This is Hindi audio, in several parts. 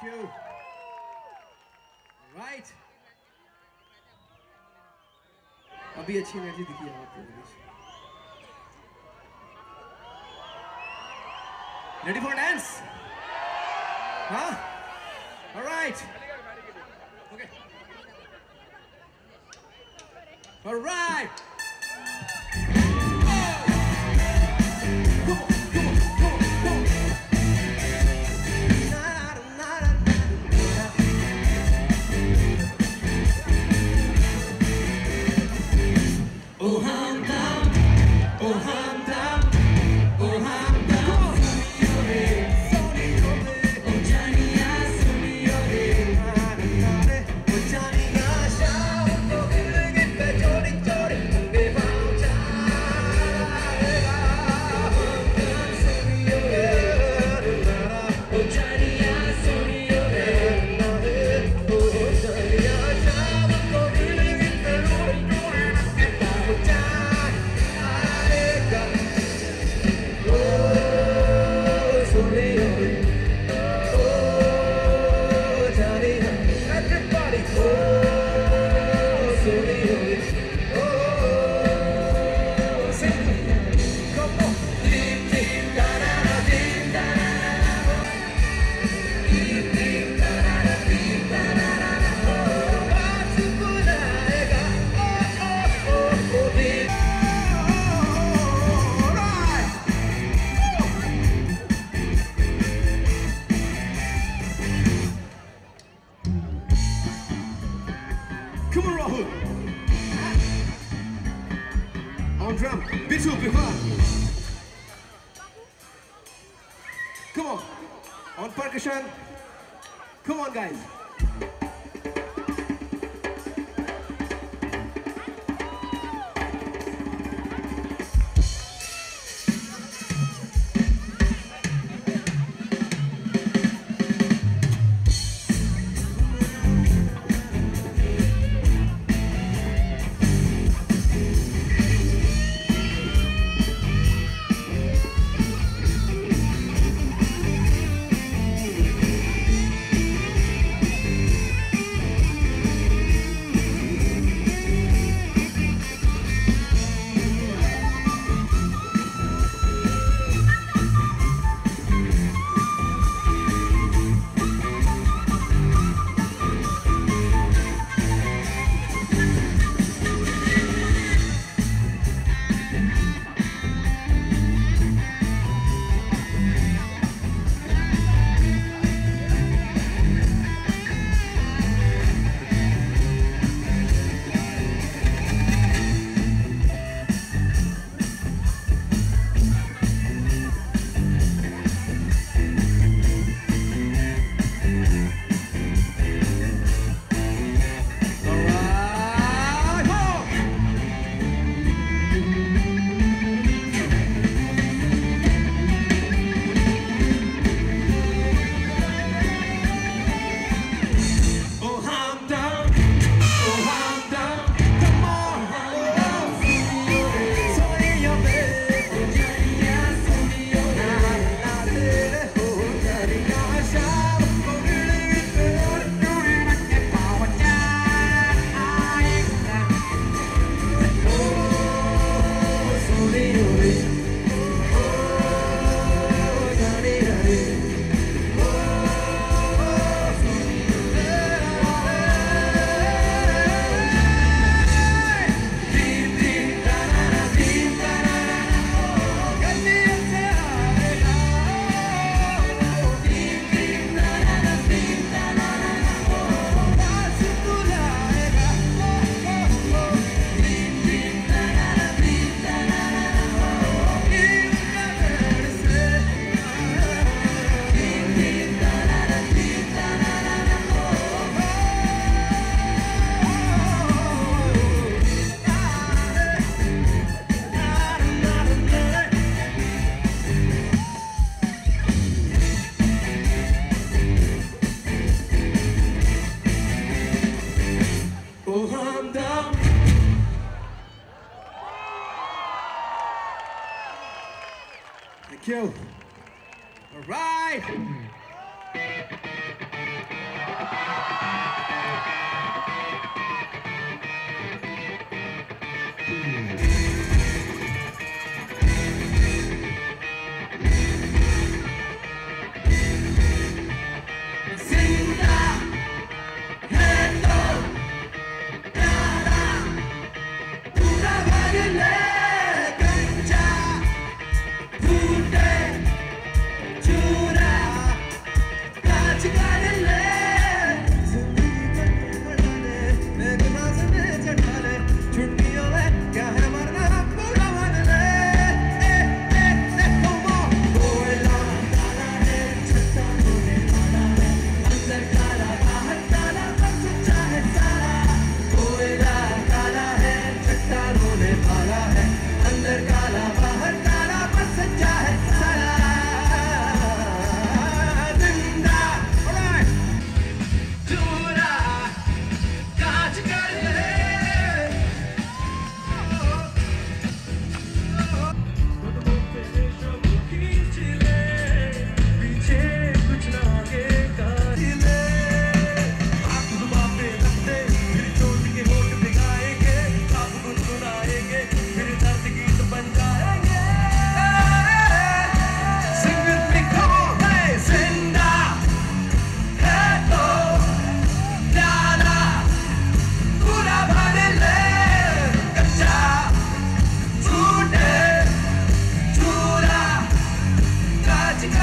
Thank you. Right. be a energy दिखी you. Ready for dance? Huh? All right. All right. Come on.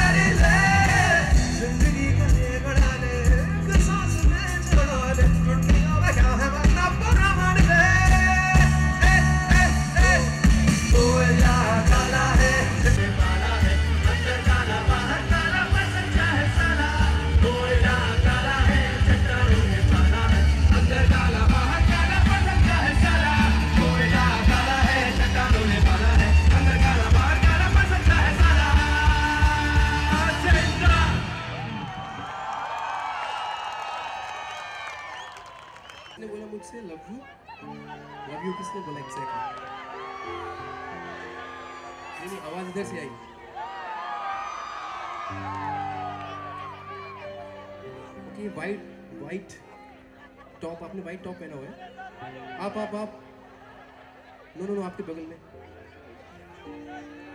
that is it. हूँ? लव यू किसने बोला? एग्जैक्टली नहीं नहीं, आवाज़ इधर से आई। ओके वाइट वाइट टॉप आपने वाइट टॉप पहना हुआ है। आप आप आप। नो नो नो आपके बगल में।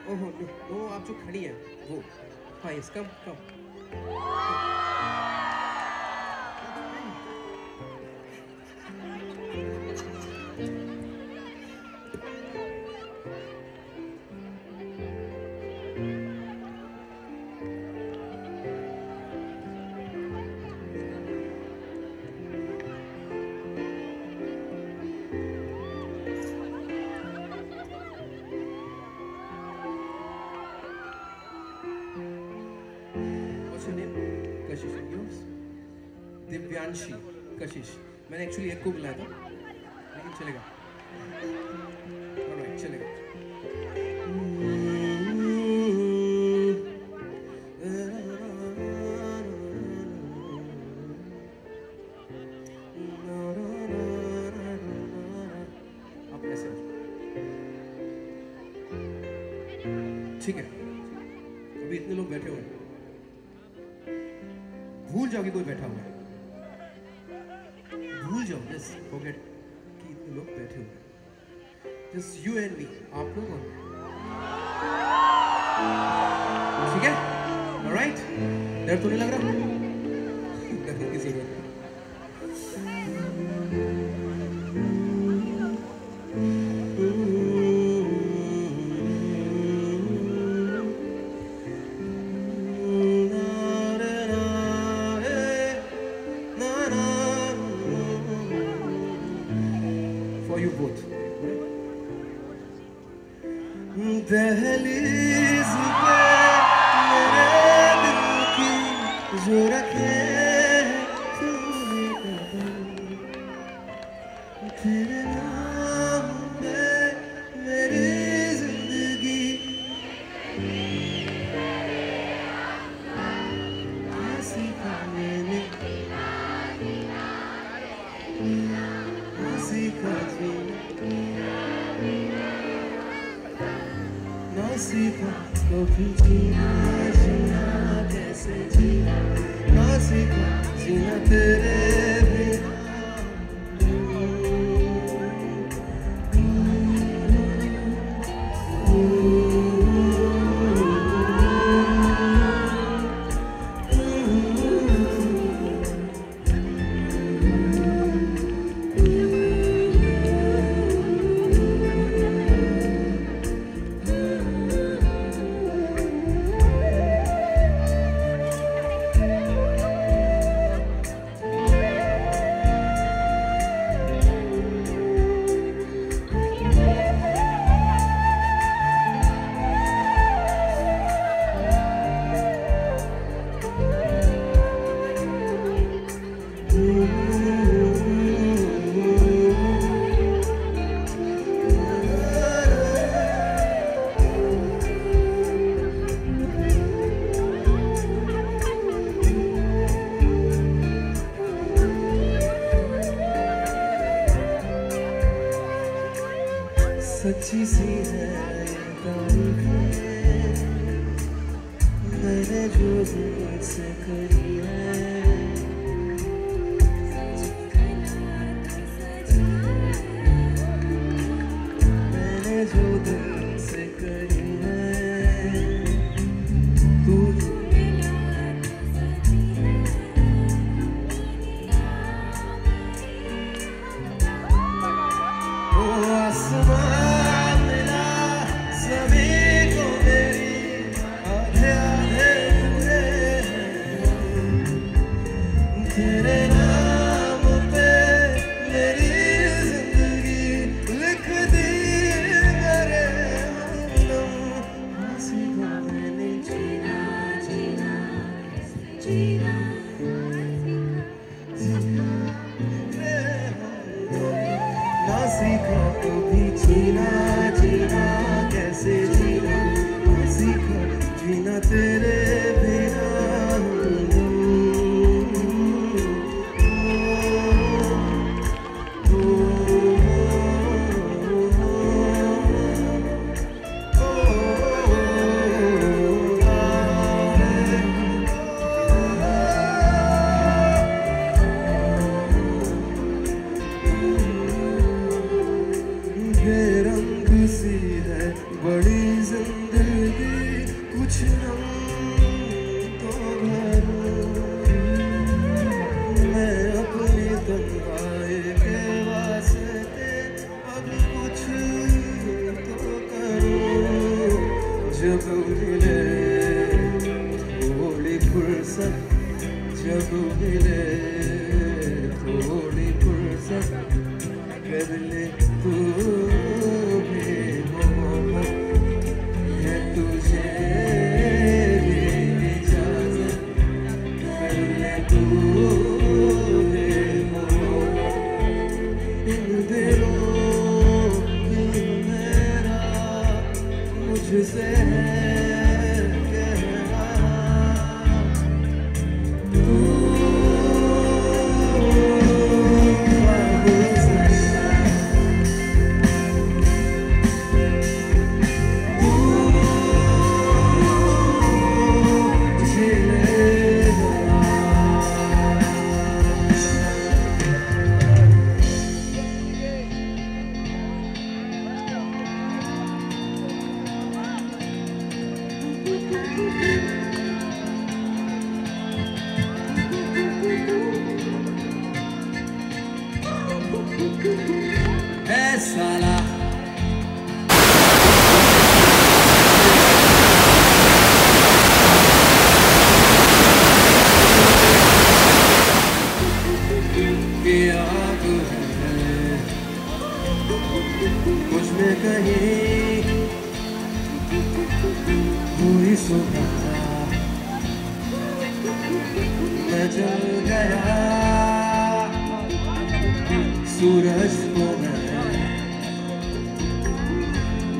ओहो नो नो आप जो खड़ी है, वो। हाँ यस कम कम दिव्यांशी कशिश मैंने एक्चुअली एक को बुलाया था। Isso é legal. ¿Era Arturo Lagra? Thank you. i'm a good.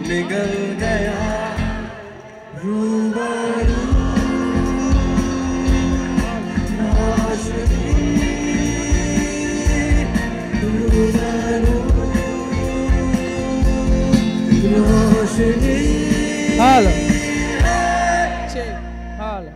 निगल गया रूबरू रोशनी रूबरू रोशनी Hello. Check. Hello.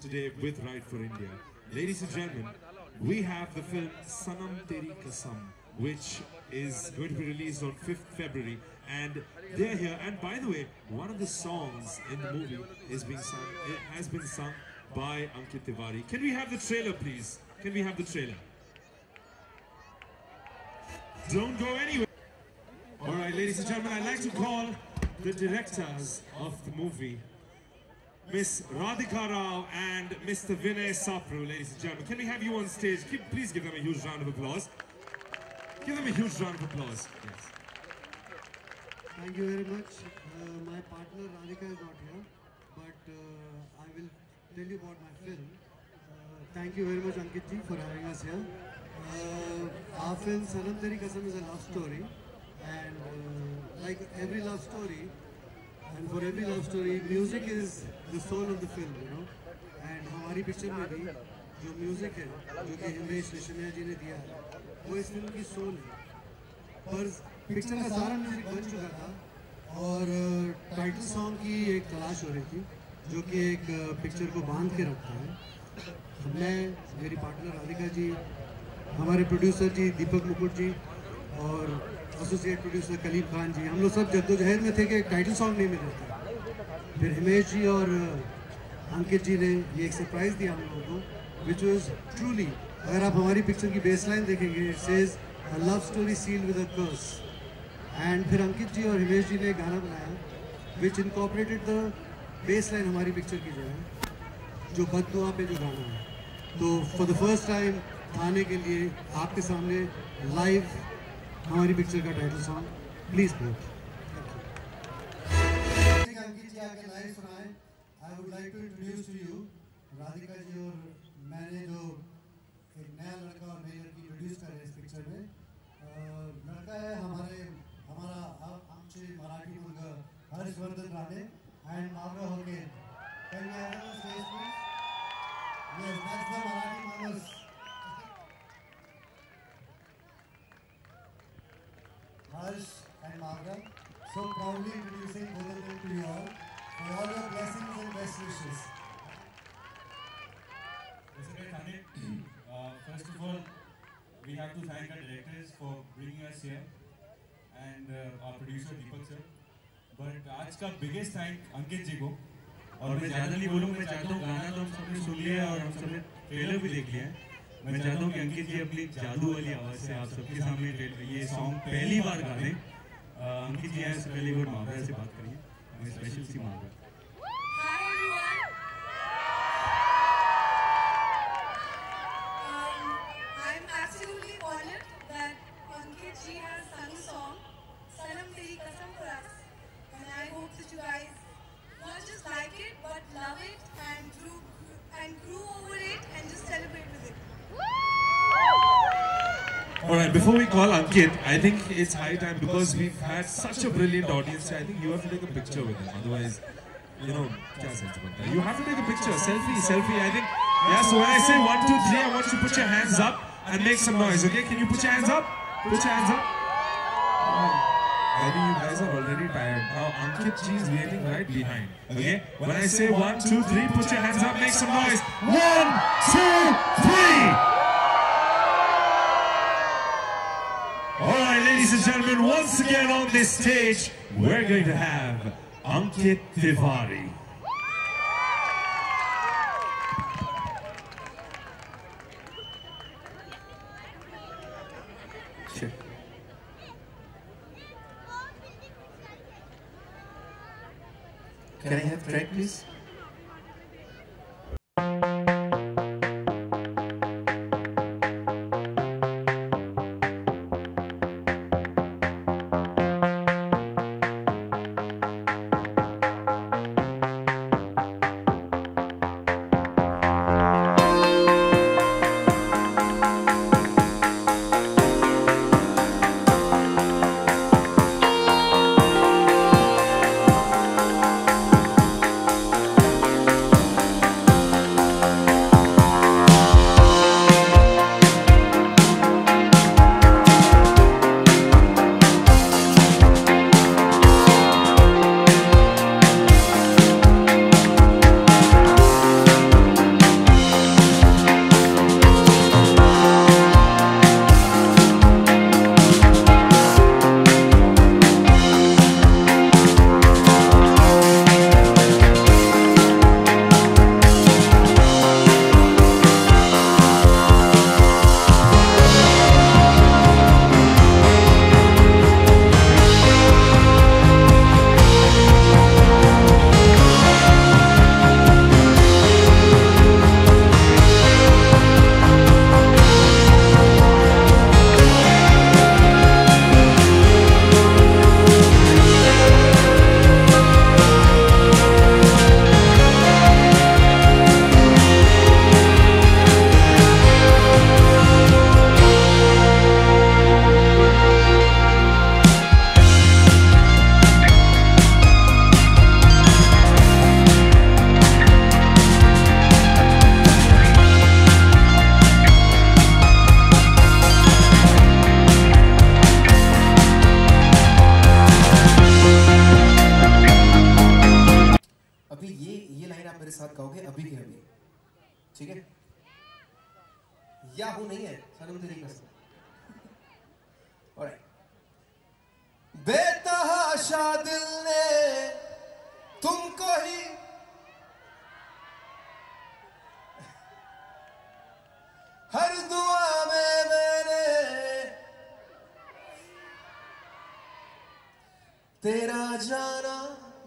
Today with Right for India. Ladies and gentlemen, we have the film Sanam Teri Kasam, which is going to be released on 5th February. And they're here. And by the way, one of the songs in the movie is being sung, it has been sung by Ankit Tiwari. Can we have the trailer, please? Can we have the trailer? Don't go anywhere. All right, ladies and gentlemen, I'd like to call the directors of the movie, Miss Radhika Rao and Mr. Vinay Sapru, ladies and gentlemen. Can we have you on stage? Please give them a huge round of applause. Give them a huge round of applause. Yes. Thank you very much. Uh, my partner Radhika is not here, but uh, I will tell you about my film. Uh, thank you very much, Ankit ji, for having us here. Uh, our film Sanam Teri Kasam is a love story, and uh, like every love story, and for every love story, music is the soul of the film, you know. And हमारी पिक्चर में भी जो म्यूज़िक है जो कि हिमेश रेशमिया जी ने दिया है वो इस फ़िल्म की सोल है पर पिक्चर का सारा म्यूज़िक बन चुका था और टाइटल सॉन्ग की एक तलाश हो रही थी जो कि एक पिक्चर को बाँध के रखता है मैं मेरी पार्टनर राधिका जी हमारे प्रोड्यूसर जी दीपक मुकुट जी और एसोसिएट प्रोड्यूसर कलीम खान जी हम लोग सब जद्दोजहद में थे कि टाइटल सॉन्ग नहीं मिल रहा फिर हिमेश जी और अंकित जी ने ये एक सरप्राइज़ दिया हम लोगों को विच वॉज़ ट्रूली अगर आप हमारी पिक्चर की बेस लाइन देखेंगे it says love story seal with a curse and फिर अंकित जी और हिमेश जी ने गाना बनाया which incorporated the base line हमारी पिक्चर की जो है, जो बददुआ पे जो गाना है। तो फॉर द फ़र्स्ट टाइम गाने के लिए आपके सामने लाइव हमारी पिक्चर का title song please play I would like to introduce to you Radhika ji और मैंने जो एक नया लड़का और नई लड़की इंट्रोड्यूस कर इस पिक्चर में। लड़का है हमारे हमारा आमचे मराठी मुलगा हर्षवर्धन राणे एंड मावरा होके। Can we have him on stage, please? Yes, that's the Marathi Harsh and Magra, so proudly introducing both of them to you all for all your blessings and best wishes. Mr. Thane, uh, first of all, we have to thank our directors for bringing us here and uh, our producer Deepak sir. But आज का biggest thank अंकित जी को और मैं ज़्यादा नहीं बोलूँ मैं चाहता हूँ गाना तो हम सबने सुन लिया है और हम सबने ट्रेलर भी देख लिया है मैं चाहता हूँ कि अंकित जी अपनी जादू वाली आवाज़ से आप सबके सामने ये सॉन्ग पहली बार गा दें अंकित जी आए पहले बार मावरा से बात करिए। Special C Mawra. Ankit, I think it's high time because we've had such a brilliant audience. I think you have to take a picture with them. Otherwise, you know, you have to take a picture. Selfie, selfie. I think, yeah, so when I say one, two, three, I want you to put your hands up and make some noise, okay? Can you put your hands up? Put your hands up. I think you guys are already tired. Now Ankit ji is waiting right behind. Okay? When I say one, two, three, put your hands up, make some noise. One, two, three! Ladies and gentlemen, once again on this stage, we're going to have Ankit Tiwari. Can I have track, please?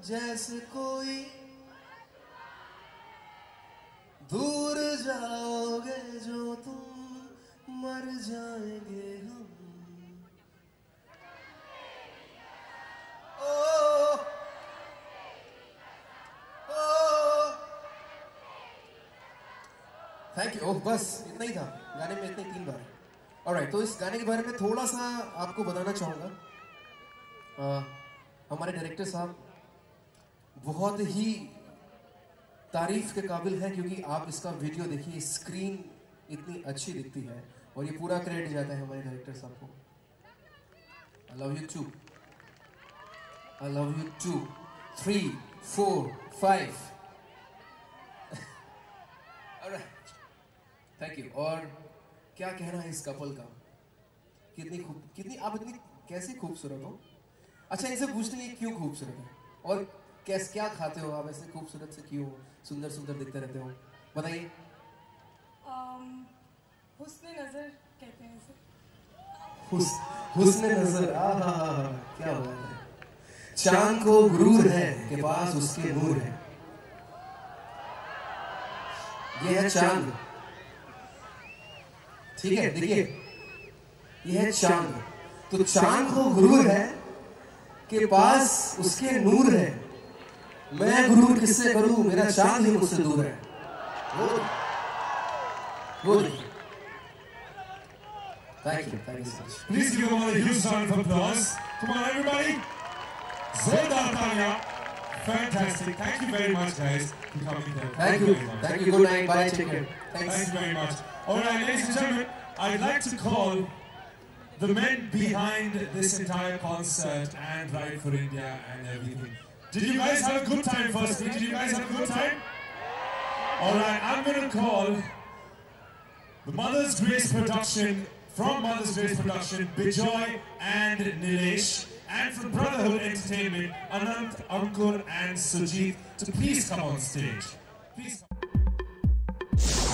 जैसे कोई दूर जाओगे जो तुम मर जाएँगे हम। ओ ओ। थैंक यू ओह, बस, इतना ही था। गाने में इतने तीन बार। ऑलराइट तो इस गाने के बारे में थोड़ा सा आपको बताना चाहूँगा। हमारे डायरेक्टर साहब बहुत ही तारीफ़ के काबिल है क्योंकि आप इसका वीडियो देखिए स्क्रीन इतनी अच्छी दिखती है और ये पूरा क्रेडिट जाता है हमारे डायरेक्टर साहब को। I love you too I love you two three four five thank you और क्या कहना है इस कपल का? कितनी खूब, कितनी, आप इतनी कैसे खूबसूरत हो? अच्छा इनसे पूछते हैं क्यों खूबसूरत है? और कैस क्या खाते हो आप? ऐसे खूबसूरत से क्यों? सुंदर सुंदर दिखते रहते हो। बताइए। हुस्न नज़र कहते हैं इसे। हुस, हुस्न नज़र। आहा क्या बात है। चाँद को गुरूर है के पास उसके नूर है। ये है चाँद। ठीक है देखिए। ये है चाँद। तो चाँद को गुरूर है के पास उसके नूर है। मैं गुरूर किससे करूं मेरा चांद ही मुझसे दूर है वो वो देखिए thank you thank you so much Please give them a huge round of applause. Come on, everybody. Zordar Tanya. Fantastic. Thank you very much, guys, for coming here. Thank you. very much. Thank you. Good night. Bye. Take care. Thank Thanks. you very much. All right, ladies and gentlemen, I'd like to call the men behind this entire concert and Ride for India and everything. Did you guys have a good time firstly? Did you guys have a good time? All right, I'm going to call the Mother's Grace production from Mother's Grace production, Bijoy and Nilesh, and from Brotherhood Entertainment, Anant, Ankur, and Sujit to please come on stage. Please. Come.